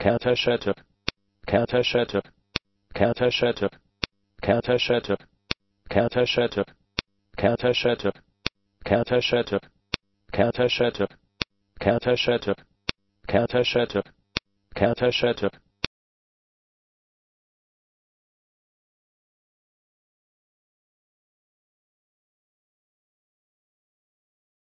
Kärnterschette, Kärnterschette, Kärnterschette, Kärnterschette, Kärnterschette, Kärnterschette, Kärnterschette, Kärnterschette, Kärnterschette, Kärnterschette, Kärnterschette,